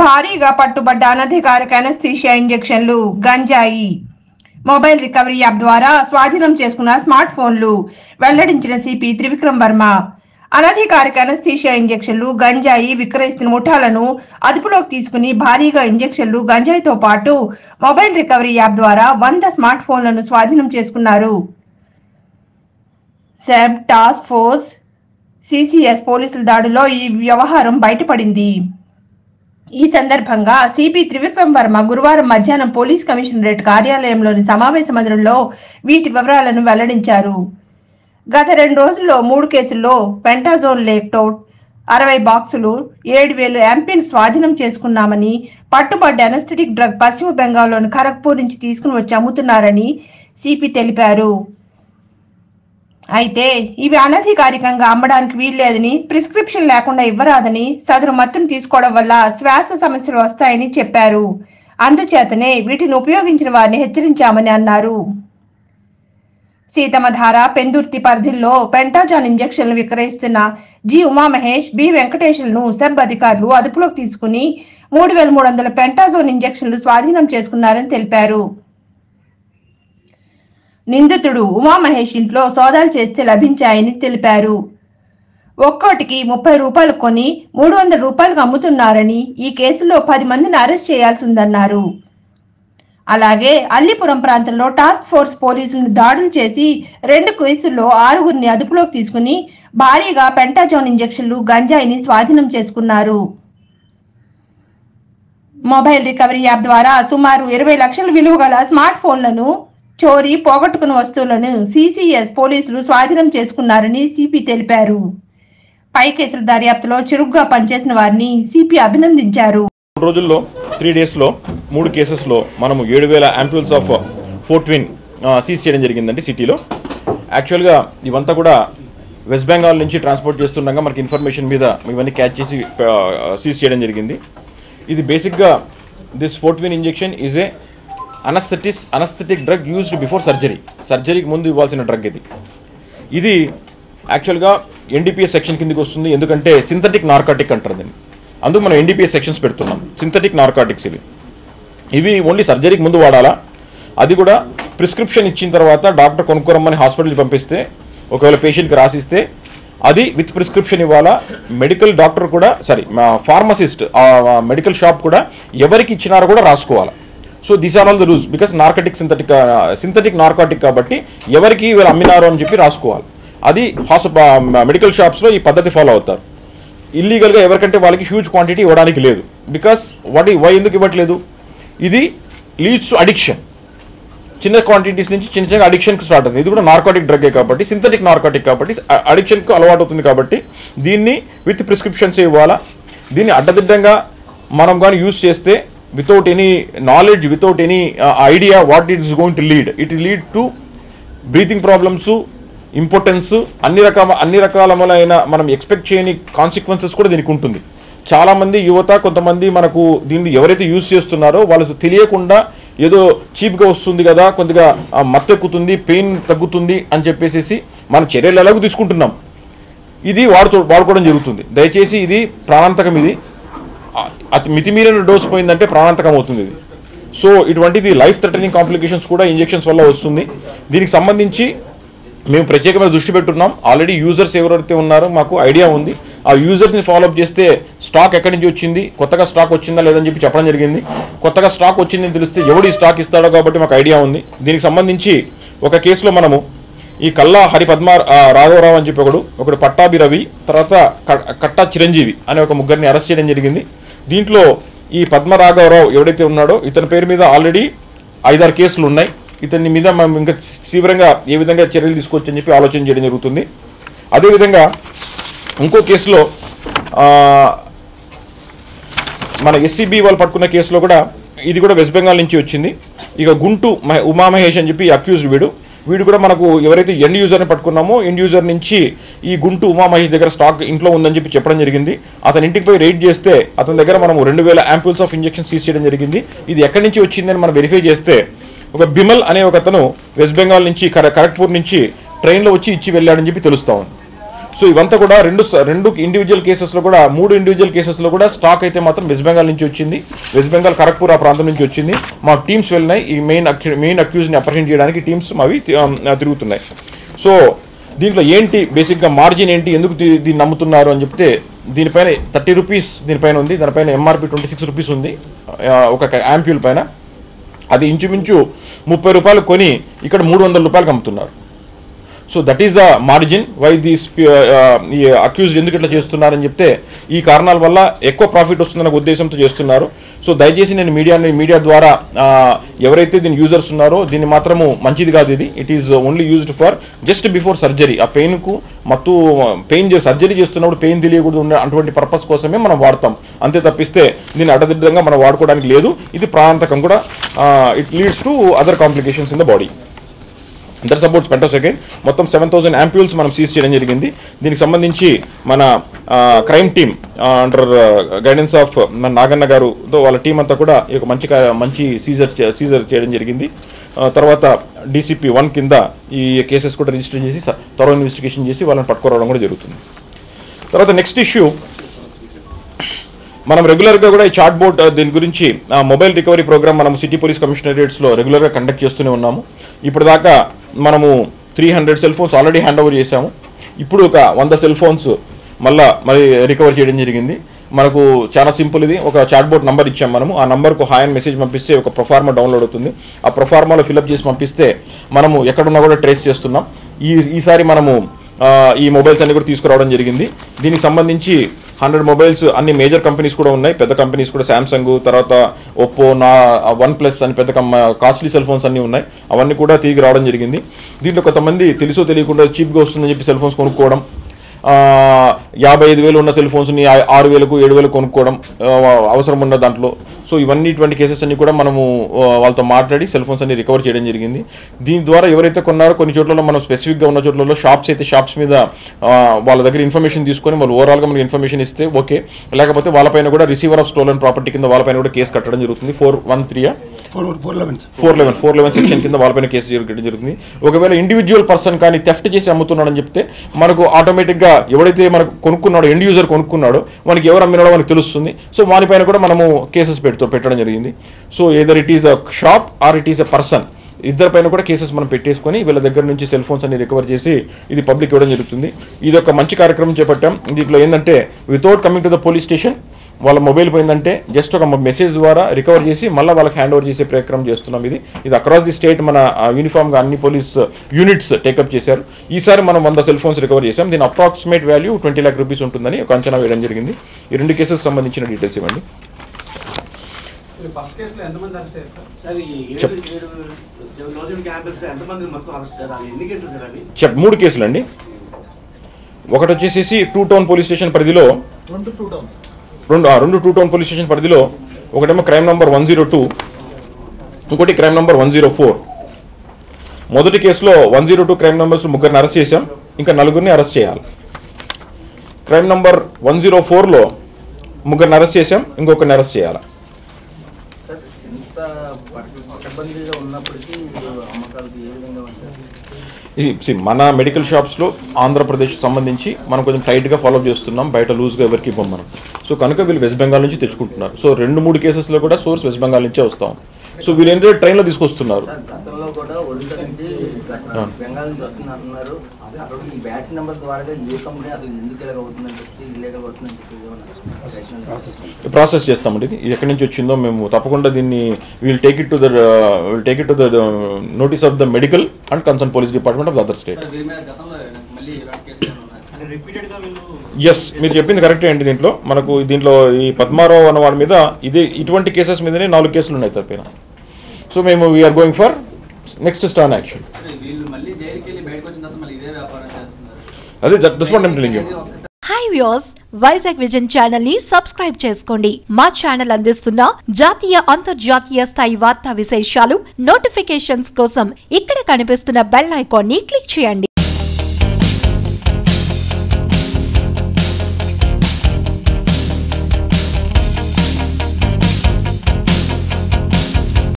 భారీగా పట్టుబడ్డ అనధికారిక అనస్థీషియా ఇంజెక్షన్లు గంజాయి. మొబైల్ రికవరీ యాప్ ద్వారా స్వాధీనం చేసుకున్న స్మార్ట్ ఫోన్లు వెల్లడించిన సిపి త్రివిక్రమ్ వర్మ. అనధికారిక అనస్థీషియా ఇంజెక్షన్లు గంజాయి విక్రయిస్తున్న ముఠాలను అదుపులోకి తీసుకుని భారీగా ఇంజెక్షన్లు గంజాయితో పాటు మొబైల్ రికవరీ యాప్ ద్వారా వంద స్మార్ట్ ఫోన్లను స్వాధీనం చేసుకున్నారు. సెబ్ టాస్క్ ఫోర్స్ సిసిఎస్ పోలీసుల దాడిలో ఈ వ్యవహారం బయటపడింది. ఈ సందర్భంగా సిపి త్రివిక్రమ్ వర్మ గురువారం మధ్యాహ్నం పోలీస్ కమిషనరేట్ కార్యాలయంలోని సమావేశ మందిరంలో వీటి వివరాలను వెల్లడించారు. గత రెండు రోజుల్లో మూడు కేసుల్లో పెంటాజోన్ లేక్టౌట్ అరవై బాక్సులు ఏడు వేలు ఎంపీని స్వాధీనం చేసుకున్నామని పట్టుబడ్డ అనస్థెటిక్ డ్రగ్ పశ్చిమ బెంగాల్లోని ఖరగ్పూర్ నుంచి తీసుకుని వచ్చి అమ్ముతున్నారని సిపి తెలిపారు. అయితే ఇవి అనధికారికంగా అమ్మడానికి వీల్లేదని ప్రిస్క్రిప్షన్ లేకుండా ఇవ్వరాదని సదరు మత్తును తీసుకోవడం వల్ల శ్వాస సమస్యలు వస్తాయని చెప్పారు. అందుచేతనే వీటిని ఉపయోగించిన వారిని హెచ్చరించామని అన్నారు. సీతమధార పెందుర్తి పరిధిలో పెంటాజాన్ ఇంజెక్షన్లు విక్రయిస్తున్న జి ఉమామహేష్ బి వెంకటేశ్లను సెబ్ అధికారులు అదుపులోకి తీసుకుని మూడు వేల మూడు వందల పెంటాజోన్ ఇంజెక్షన్లు స్వాధీనం చేసుకున్నారని తెలిపారు. నిందితుడు ఉమామహేష్ ఇంట్లో సోదాలు చేస్తే లభించాయని తెలిపారు. ఒక్కోటికి ముప్పై రూపాయలు కొని మూడు వందల రూపాయలకు అమ్ముతున్నారని ఈ కేసులో పది మందిని అరెస్ట్ చేయాల్సి ఉందన్నారు అలాగే అల్లిపురం ప్రాంతంలో టాస్క్ ఫోర్స్ పోలీసులు దాడులు చేసి రెండు కేసుల్లో ఆరుగురిని అదుపులోకి తీసుకుని భారీగా పెంటాజోన్ ఇంజెక్షన్లు గంజాయిని స్వాధీనం చేసుకున్నారు. మొబైల్ రికవరీ యాప్ ద్వారా సుమారు ఇరవై లక్షల విలువ గల స్మార్ట్ ఫోన్లను చోరీ పోగొట్టుకున్న వస్తువులను సిసిఎస్ పోలీసులు స్వాధీనం చేసుకున్నారని సిపి తెలిపారు. పై కేసుల దర్యాప్తులో చురుగ్గా పనిచేసిన వారిని సిపి అభినందించారు. మూడు రోజుల్లో త్రీ డేస్లో మూడు కేసెస్లో మనము ఏడు వేల యాంప్యూల్స్ ఆఫ్ ఫోర్ట్విన్ సీజ్ చేయడం జరిగిందండి సిటీలో. యాక్చువల్గా ఇవంతా కూడా వెస్ట్ బెంగాల్ నుంచి ట్రాన్స్పోర్ట్ చేస్తుండగా మనకి ఇన్ఫర్మేషన్ మీద ఇవన్నీ క్యాచ్ చేసి సీజ్ చేయడం జరిగింది. ఇది బేసిక్గా this Fortwin injection is a anaesthetics anaesthetic drug used before surgery సర్జరీకి ముందు ఇవ్వాల్సిన డ్రగ్ ఇది. ఇది యాక్చువల్గా ఎన్డీపీఎస్ సెక్షన్ కిందకి వస్తుంది ఎందుకంటే సింథటిక్ నార్కాటిక్ అంటారు దీన్ని. అందుకు మనం ఎన్డీపీఎస్ సెక్షన్స్ పెడుతున్నాం. సింథటిక్ నార్కాటిక్స్ ఇవి. ఇవి ఓన్లీ సర్జరీకి ముందు వాడాలా? అది కూడా ప్రిస్క్రిప్షన్ ఇచ్చిన తర్వాత డాక్టర్ కొనుక్కోరమ్మని హాస్పిటల్కి పంపిస్తే ఒకవేళ పేషెంట్కి రాసిస్తే అది విత్ ప్రిస్క్రిప్షన్ ఇవ్వాలా? మెడికల్ డాక్టర్ కూడా సారీ ఫార్మసిస్ట్ మెడికల్ షాప్ కూడా ఎవరికి ఇచ్చినారో కూడా రాసుకోవాలి. So this are all the rules because narcotic synthetic synthetic narcotic కాబట్టి ఎవరికి వీళ్ళు అమ్మినారు అని చెప్పి రాసుకోవాలి. అది హాస్ప మెడికల్ షాప్స్లో ఈ పద్ధతి ఫాలో అవుతారు. ఇల్లీగల్గా ఎవరికంటే వాళ్ళకి హ్యూజ్ క్వాంటిటీ ఇవ్వడానికి లేదు. బికాస్ వాటి వై ఎందుకు ఇవ్వట్లేదు? ఇది లీడ్స్ టు అడిక్షన్ చిన్న క్వాంటిటీస్ నుంచి చిన్న చిన్న అడిక్షన్కి స్టార్ట్ అవుతుంది. ఇది కూడా నార్కాటిక్ డ్రగ్గే కాబట్టి సింథటిక్ నార్కాటిక్ కాబట్టి అడిక్షన్కి అలవాటు అవుతుంది కాబట్టి దీన్ని విత్ ప్రిస్క్రిప్షన్స్ ఇవ్వాలా? దీన్ని అడ్డదిడ్డంగా మనం కానీ యూజ్ చేస్తే without any knowledge without any idea what it is going to lead it lead to breathing problems importance అన్ని రకాల అన్ని రకాలైన మనం ఎక్స్పెక్ట్ చేయని కాన్సిక్వెన్సెస్ కూడా దీనికి ఉంటుంది. చాలామంది యువత కొంతమంది మనకు దీన్ని ఎవరైతే యూజ్ చేస్తున్నారో వాళ్ళకు తెలియకుండా ఏదో చీప్గా వస్తుంది కదా కొద్దిగా మత్తెక్కుతుంది పెయిన్ తగ్గుతుంది అని చెప్పేసి మన చర్యలు ఎలాగో తీసుకుంటున్నాం. ఇది వాడుతూ వాడుకోవడం జరుగుతుంది. దయచేసి ఇది ప్రాణాంతకం ఇది. అతి మితిమీరిన డోస్ పోయిందంటే ప్రాణాంతకం అవుతుంది ఇది. సో ఇటువంటిది లైఫ్ థ్రెటనింగ్ కాంప్లికేషన్స్ కూడా ఇంజెక్షన్స్ వల్ల వస్తుంది. దీనికి సంబంధించి మేము ప్రత్యేకమైన దృష్టి పెట్టున్నాం. ఆల్రెడీ యూజర్స్ ఎవరైతే ఉన్నారో మాకు ఐడియా ఉంది. ఆ యూజర్స్ని ఫాలోఅప్ చేస్తే స్టాక్ ఎక్కడి నుంచి వచ్చింది కొత్తగా స్టాక్ వచ్చిందా లేదని చెప్పి చెప్పడం జరిగింది. కొత్తగా స్టాక్ వచ్చిందని తెలిస్తే ఎవడు స్టాక్ ఇస్తాడో కాబట్టి మాకు ఐడియా ఉంది. దీనికి సంబంధించి ఒక కేసులో మనము ఈ కల్లా హరిపద్మ రాఘవరావు అని చెప్పి ఒకడు ఒకడు పట్టాభి రవి తర్వాత కట్టా చిరంజీవి అనే ఒక ముగ్గురిని అరెస్ట్ చేయడం జరిగింది. దీంట్లో ఈ పద్మరాఘవరావు ఎవడైతే ఉన్నాడో ఇతని పేరు మీద ఆల్రెడీ ఐదారు కేసులు ఉన్నాయి. ఇతని మీద మనం ఇంకా తీవ్రంగా ఏ విధంగా చర్యలు తీసుకోవచ్చు అని చెప్పి ఆలోచన చేయడం జరుగుతుంది. అదేవిధంగా ఇంకో కేసులో మన ఎస్సీబీ వాళ్ళు పట్టుకున్న కేసులో కూడా ఇది కూడా వెస్ట్ బెంగాల్ నుంచి వచ్చింది. ఇక గుంటూ ఉమామహేష్ అని చెప్పి అక్యూజ్డ్ వీడు. వీడు కూడా మనకు ఎవరైతే ఎండ్ యూజర్ని పట్టుకున్నామో ఎండ్ యూజర్ నుంచి ఈ గుంటు ఉమామహేష్ దగ్గర స్టాక్ ఇంట్లో ఉందని చెప్పి చెప్పడం జరిగింది. అతని ఇంటికి పోయి రైడ్ చేస్తే అతని దగ్గర మనం రెండు వేల యాంపుల్స్ ఆఫ్ ఇంజెక్షన్ సీజ్ చేయడం జరిగింది. ఇది ఎక్కడి నుంచి వచ్చిందని మనం వెరిఫై చేస్తే ఒక బిమల్ అనే ఒక అతను వెస్ట్ బెంగాల్ నుంచి కర- నుంచి ట్రైన్లో వచ్చి ఇచ్చి వెళ్ళాడని చెప్పి తెలుస్తా ఉంది. సో ఇవంతా కూడా రెండు స- రెండు ఇండివిజువల్ కేసెస్లో కూడా మూడు ఇండివిజువల్ కేసెస్లో కూడా స్టాక్ అయితే మాత్రం వెస్ట్ బెంగాల్ నుంచి వచ్చింది. వెస్ట్ బెంగాల్ ఖరగ్పూర్ ఆ ప్రాంతం నుంచి వచ్చింది. మా టీమ్స్ వెళ్ళినాయి. ఈ మెయిన్ మెయిన్ అక్యూజ్ని అప్రహెండ్ చేయడానికి టీమ్స్ అవి తిరుగుతున్నాయి. సో దీంట్లో ఏంటి బేసిక్గా మార్జిన్ ఏంటి ఎందుకు దీన్ని నమ్ముతున్నారు అని చెప్తే దీనిపైన థర్టీ రూపీస్ దీనిపైన ఉంది. దానిపైన ఎంఆర్పి ట్వంటీ సిక్స్ రూపీస్ ఉంది. ఒక యాంప్యూల్ పైన. అది ఇంచుమించు ముప్పై రూపాయలు కొని ఇక్కడ మూడు వందల రూపాయలకు అమ్ముతున్నారు. So that is the margin why these ఈ అక్యూజ్డ్ ఎందుకు ఇట్లా చేస్తున్నారని చెప్తే ఈ కారణాల వల్ల ఎక్కువ ప్రాఫిట్ వస్తుందన్న ఉద్దేశంతో చేస్తున్నారు. సో దయచేసి నేను మీడియాని మీడియా ద్వారా ఎవరైతే దీని యూజర్స్ ఉన్నారో దీన్ని మాత్రము మంచిది కాదు ఇది. It is only used for just before surgery ఆ పెయిన్కు మత్తు పెయిన్ సర్జరీ చేస్తున్నప్పుడు పెయిన్ తెలియకూడదు ఉన్న అటువంటి పర్పస్ కోసమే మనం వాడతాం. అంతే తప్పిస్తే దీన్ని అడ్డదిడ్డంగా మనం వాడుకోవడానికి లేదు. ఇది ప్రాణాంతకం కూడా it leads to other complications in the body there supports పెంటోసెకండ్ మొత్తం సెవెన్ థౌసండ్ యాంప్యూల్స్ మనం సీజ్ చేయడం జరిగింది. దీనికి సంబంధించి మన crime team under guidance of మన నాగన్న గారుతో వాళ్ళ టీం అంతా కూడా ఈ మంచి మంచి సీజర్ సీజర్ చేయడం జరిగింది. తర్వాత డీసీపీ వన్ కింద ఈ కేసెస్ కూడా రిజిస్టర్ చేసి త్వరగా ఇన్వెస్టిగేషన్ చేసి వాళ్ళని పట్టుకోవడం కూడా జరుగుతుంది. తర్వాత నెక్స్ట్ ఇష్యూ మనం రెగ్యులర్గా కూడా ఈ చాట్ బోర్డ్ దీని గురించి మొబైల్ రికవరీ ప్రోగ్రామ్ మనం సిటీ పోలీస్ కమిషనరేట్స్లో రెగ్యులర్గా కండక్ట్ చేస్తూనే ఉన్నాము. ఇప్పటిదాకా మనము three hundred cell phones already hand over చేశాము. ఇప్పుడు ఒక వంద సెల్ ఫోన్స్ మళ్ళీ మరి రికవర్ చేయడం జరిగింది. మనకు చాలా సింపుల్ ఇది. ఒక చాట్బోర్డ్ నంబర్ ఇచ్చాం మనము. ఆ నంబర్కు హాయ్ అని మెసేజ్ పంపిస్తే ఒక ప్రొఫార్మా డౌన్లోడ్ అవుతుంది. ఆ ప్రొఫార్మాలో ఫిల్అప్ చేసి పంపిస్తే మనము ఎక్కడున్నా కూడా ట్రేస్ చేస్తున్నాం. ఈ ఈసారి మనము ఈ మొబైల్స్ అన్ని కూడా తీసుకురావడం జరిగింది. దీనికి సంబంధించి హండ్రెడ్ మొబైల్స్ అన్ని మేజర్ కంపెనీస్ కూడా ఉన్నాయి. పెద్ద కంపెనీస్ కూడా శాంసంగ్ తర్వాత ఒప్పో నా వన్ ప్లస్ అని పెద్ద కాస్ట్లీ సెల్ ఫోన్స్ అన్నీ ఉన్నాయి. అవన్నీ కూడా తిరిగి రావడం జరిగింది. దీంట్లో కొంతమంది తెలుసో తెలియకుండా చీప్గా వస్తుందని చెప్పి సెల్ ఫోన్స్ కొనుక్కోవడం యాభై ఐదు వేలు ఉన్న సెల్ ఫోన్స్ని ఆరు వేలకు ఏడు వేలకు కొనుక్కోవడం అవసరం ఉన్న దాంట్లో. సో ఇవన్నీ ఇటువంటి కేసెస్ అన్ని కూడా మనము వాళ్ళతో మాట్లాడి సెల్ ఫోన్స్ అన్ని రికవర్ చేయడం జరిగింది. దీని ద్వారా ఎవరైతే కొన్నారో కొన్ని చోట్లలో మనం స్పెసిఫిక్గా ఉన్న చోట్లలో షాప్స్ అయితే షాప్స్ మీద వాళ్ళ దగ్గర ఇన్ఫర్మేషన్ తీసుకొని వాళ్ళు ఓవరాల్గా మనకి ఇన్ఫర్మేషన్ ఇస్తే ఓకే. లేకపోతే వాళ్ళపైన కూడా రిసీవర్ ఆఫ్ స్టోలన్ ప్రాపర్టీ కింద వాళ్ళపైన కూడా కేసు కట్టడం జరుగుతుంది. Four one three four four eleven four eleven four eleven section కింద వాళ్ళపైన కేసు జరగడం జరుగుతుంది. ఒకవేళ ఇండివిజువల్ పర్సన్ కానీ థెఫ్ట్ చేసి అమ్ముతున్నాడని చెప్తే మనకు ఆటోమేటిక్గా ఎవడైతే మనకు కొనుక్కున్నాడో ఎండ్ యూజర్ కొనుక్కున్నాడో మనకి ఎవరు అమ్మినాడో మనకు తెలుస్తుంది. సో వానిపైన కూడా మనము కేసెస్ పెడుతూ పెట్టడం జరిగింది. So either it is a shop or it is a person ఇద్దరి పైన కూడా కేసెస్ మనం పెట్టేసుకొని వీళ్ళ దగ్గర నుంచి సెల్ ఫోన్స్ అన్ని రికవర్ చేసి ఇది పబ్లిక్ ఇవ్వడం జరుగుతుంది. ఇది ఒక మంచి కార్యక్రమం చేపట్టాం. దీంట్లో ఏంటంటే without coming to the police station వాళ్ళ మొబైల్ పోయిందంటే జస్ట్ ఒక మెసేజ్ ద్వారా రికవర్ చేసి మళ్ళీ వాళ్ళకి హ్యాండ్ ఓవర్ చేసే ప్రయత్నం చేస్తున్నాం ఇది. ఇది అక్రాస్ ది స్టేట్ మన యూనిఫామ్గా అన్ని పోలీస్ యూనిట్స్ టేకప్ చేశారు. ఈసారి మనం వంద సెల్ ఫోన్స్ రికవర్ చేసాం దీని approximate value twenty lakh rupees ఉంటుందని ఒక అంచనా వేయడం జరిగింది. ఈ రెండు కేసెస్ సంబంధించిన డీటెయిల్స్ ఇవ్వండి ఫస్ట్ కేసులో ఎంతమంది అరెస్ట్ అయ్యారు సార్ సార్ ఈ ఏడు చెప్. మూడు కేసులు అండి ఒకటి వచ్చేసేసి టూ టౌన్ పోలీస్ స్టేషన్ పరిధిలో రెండు టూ టౌన్స్. రెండు ఆ, రెండు టూ టౌన్ పోలీస్ స్టేషన్ పరిధిలో ఒకటేమో crime number one zero two ఇంకోటి crime number one zero four. మొదటి కేసులో one zero two crime numbers ముగ్గురిని అరెస్ట్ చేశాం. ఇంకా నలుగురిని అరెస్ట్ చేయాలి. క్రైమ్ నంబర్ వన్ జీరో ఫోర్లో ముగ్గురిని అరెస్ట్ చేశాం. ఇంకొకరిని అరెస్ట్ చేయాలి సార్ ఎంత పట్టు- ఉన్నప్పటికీ ఏ విధంగా ఇది మన మెడికల్ షాప్స్లో ఆంధ్రప్రదేశ్ సంబంధించి మనం కొంచెం టైట్గా ఫాలో చేస్తున్నాం. బయట లూజ్గా ఎవరికి ఇవ్వం మనం. సో కనుక వీళ్ళు వెస్ట్ బెంగాల్ నుంచి తెచ్చుకుంటున్నారు. సో రెండు మూడు కేసెస్లో కూడా సోర్స్ వెస్ట్ బెంగాల్ నుంచే వస్తాం సో వీళ్ళు ఏంటంటే ట్రైన్లో తీసుకొస్తున్నారు. ప్రాసెస్ చేస్తామండి ఇది. ఎక్కడి నుంచి వచ్చిందో మేము తప్పకుండా దీన్ని will take it to the will take it to the notice of the medical and concern police department of the other state yes మీరు చెప్పింది కరెక్టే అండి దీంట్లో. మనకు దీంట్లో ఈ పద్మారావు అన్న వాడి మీద ఇదే ఇటువంటి కేసెస్ మీదనే నాలుగు కేసులు ఉన్నాయి తప్పిన. సో మేము we're going for next stern action అదే what I'm telling you hi views Vizag vision ఛానల్ని సబ్స్క్రైబ్ చేసుకోండి. మా ఛానల్ అందిస్తున్న జాతీయ అంతర్జాతీయ స్థాయి వార్తా విశేషాలు నోటిఫికేషన్స్ కోసం ఇక్కడ కనిపిస్తున్న బెల్ ఐకాన్ని క్లిక్ చేయండి.